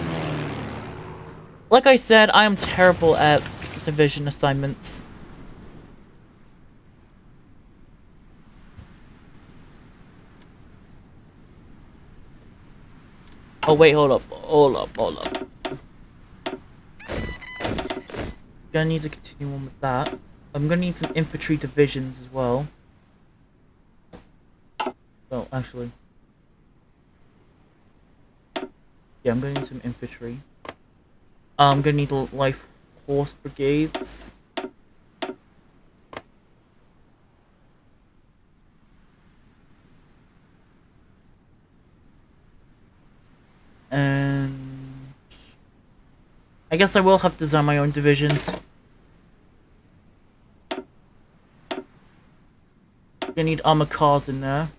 Like I said, I am terrible at division assignments. Oh wait, hold up, hold up, hold up. Gonna need to continue on with that. I'm gonna need some infantry divisions as well. Oh, actually. Yeah, I'm gonna need some infantry. I'm gonna need life horse brigades. And I guess I will have to design my own divisions. Gonna need armor cars in there.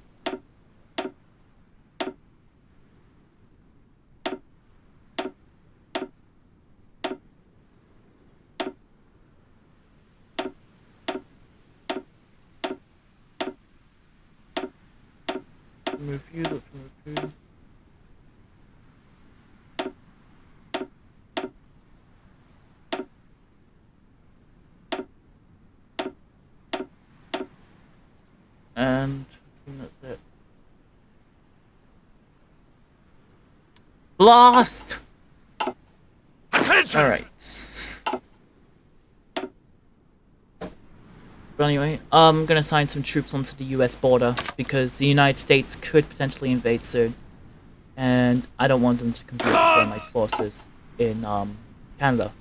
Remove you, let's remove you. And I think that's it. Blast! Attention! Alright. But anyway, I'm gonna sign some troops onto the US border because the United States could potentially invade soon. And I don't want them to completely destroy my forces in um, Canada.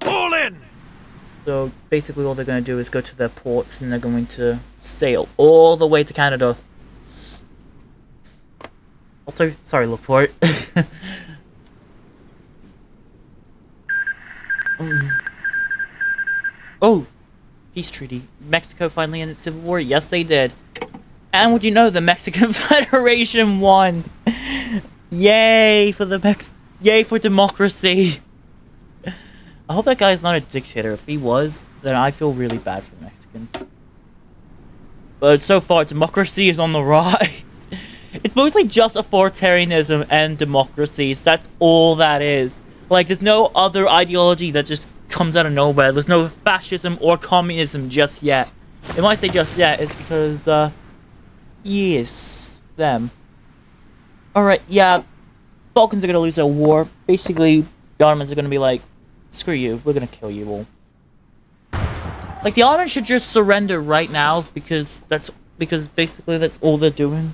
Fall in! So basically all they're going to do is go to their ports and they're going to sail all the way to Canada. Sorry, Laporte. Um, oh, peace treaty. Mexico finally ended civil war. Yes, they did. And would you know, the Mexican Federation won. Yay for the Mex. Yay for democracy. I hope that guy's not a dictator. If he was, then I feel really bad for Mexicans. But so far, democracy is on the rise. It's mostly just authoritarianism and democracies. That's all that is. Like, there's no other ideology that just comes out of nowhere. There's no fascism or communism just yet. And why I say just yet is because, uh, yes, them. Alright, yeah, Balkans are gonna lose their war. Basically, the Ottomans are gonna be like, screw you, we're gonna kill you all. Like, the Ottomans should just surrender right now, because that's, because basically that's all they're doing.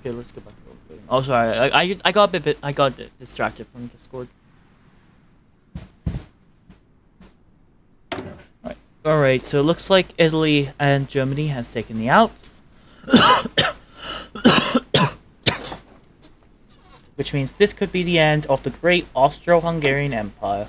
Okay, let's go back. the- Oh, sorry. I I, I got a bit I got distracted from Discord. Alright. So it looks like Italy and Germany has taken the Alps. Which means this could be the end of the great Austro-Hungarian Empire.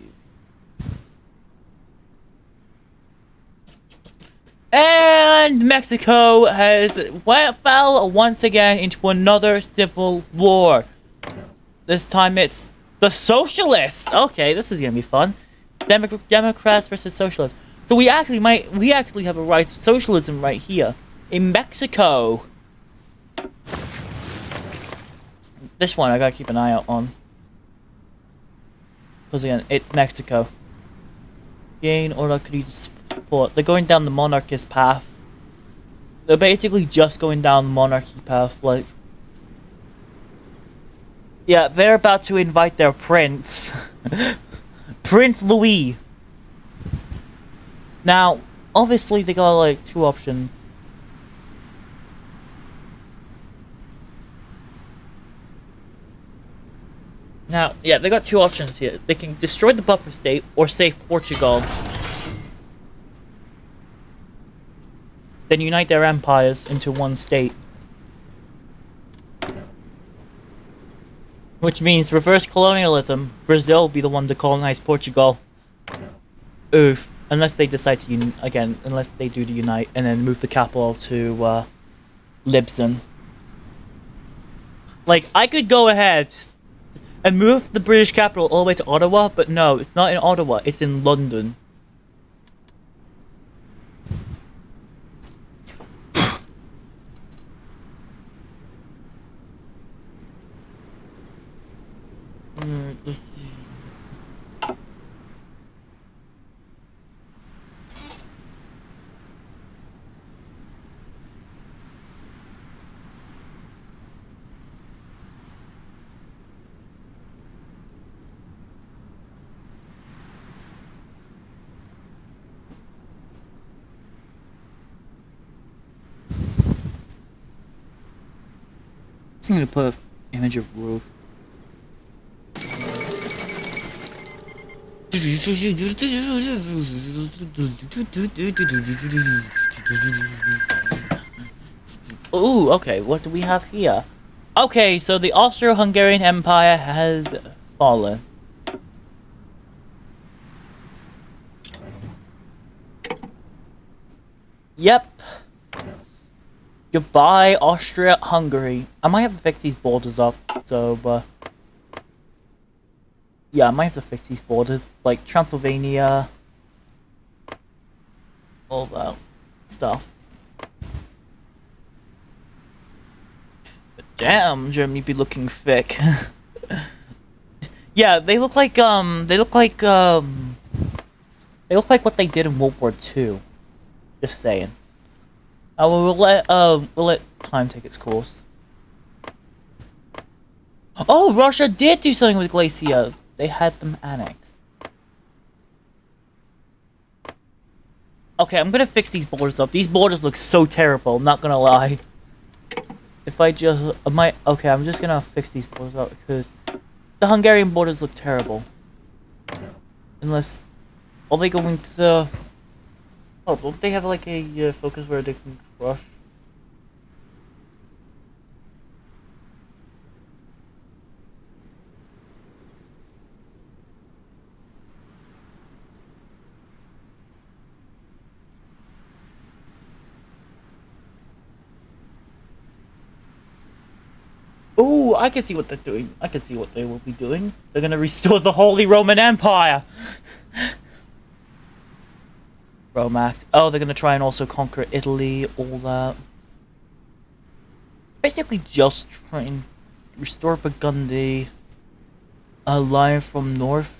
And Mexico has fell once again into another civil war. This time it's the socialists. Okay, this is gonna be fun. Demo- Democrats versus socialists. So we actually might we actually have a rise of socialism right here in Mexico. This one I gotta keep an eye out on. Because again, it's Mexico. Gain or could support? They're going down the monarchist path. They're basically just going down the monarchy path, like yeah, they're about to invite their prince. prince Louis. Now, obviously they got like two options. Now, yeah, they got two options here. They can destroy the buffer state or save Portugal. Then unite their empires into one state. Which means reverse colonialism. Brazil will be the one to colonize Portugal. Oof. Unless they decide to, again, unless they do to unite and then move the capital to uh, Lisbon. Like, I could go ahead and move the British capital all the way to Ottawa, but no, it's not in Ottawa, it's in London. Mm, let's see. I'm gonna put an image of roof. Ooh, okay, what do we have here? Okay, so the Austro-Hungarian Empire has fallen. Yep. Goodbye, Austria-Hungary. I might have to fix these borders up, so, uh... Yeah, I might have to fix these borders, like Transylvania... All that stuff. But damn, Germany be looking thick. yeah, they look like, um, they look like, um... They look like what they did in World War II. Just saying. Uh, we'll let uh, we'll let time take its course. Oh, Russia did do something with Galicia. They had them annexed. Okay, I'm gonna fix these borders up. These borders look so terrible. I'm not gonna lie. If I just, I might. Okay, I'm just gonna fix these borders up because the Hungarian borders look terrible. Unless, are they going to? Oh, don't they have like a uh, focus where they can crush? Ooh, I can see what they're doing. I can see what they will be doing. They're gonna restore the Holy Roman Empire! Rome Act. Oh, they're gonna try and also conquer Italy, all that. Basically just try and restore Burgundy. A line from north.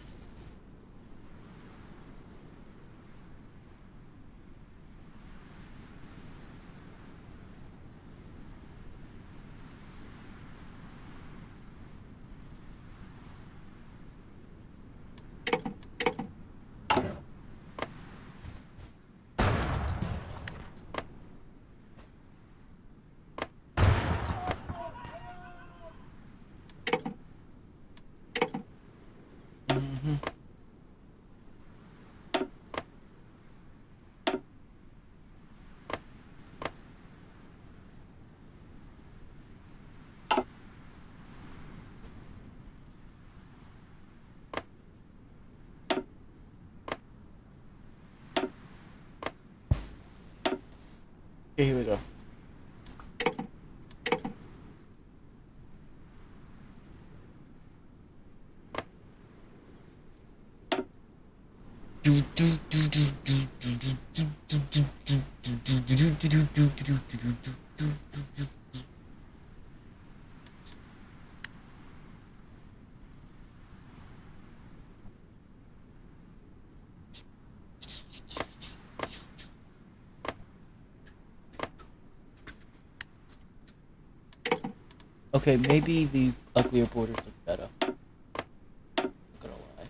Okay, here we go. Okay, maybe the uglier borders look better. Not gonna lie.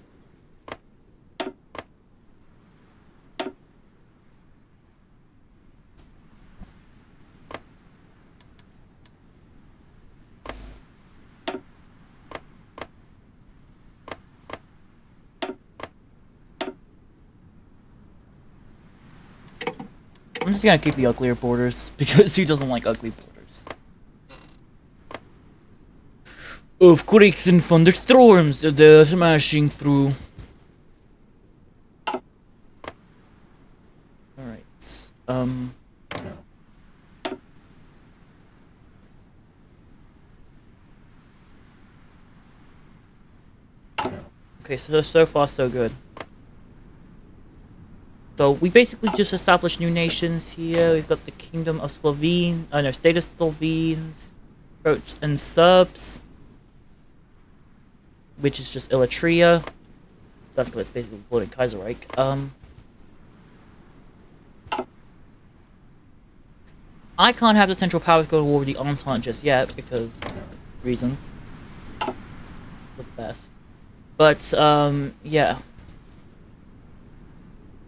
I'm just gonna keep the uglier borders because who doesn't like ugly borders? Of quakes and thunderstorms they're smashing through. Alright. Um. Okay, so so far so good. So we basically just established new nations here. We've got the Kingdom of Slovene, uh, no, State of Slovenes, Croats and Serbs, which is just Illatria. That's because it's basically including Kaiserreich. Um, I can't have the Central Powers go to war with the Entente just yet because reasons. The best. But, um, yeah.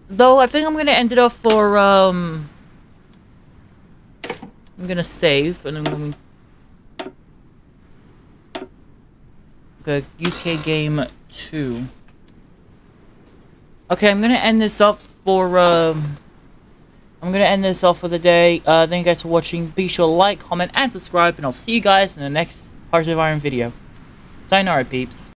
Though, I think I'm gonna end it off for, um... I'm gonna save, and I'm gonna Okay, UK game 2. Okay, I'm gonna end this up for, um... I'm gonna end this off for the day. Uh, thank you guys for watching. Be sure to like, comment, and subscribe, and I'll see you guys in the next Hearts of Iron video. Sayonara, peeps.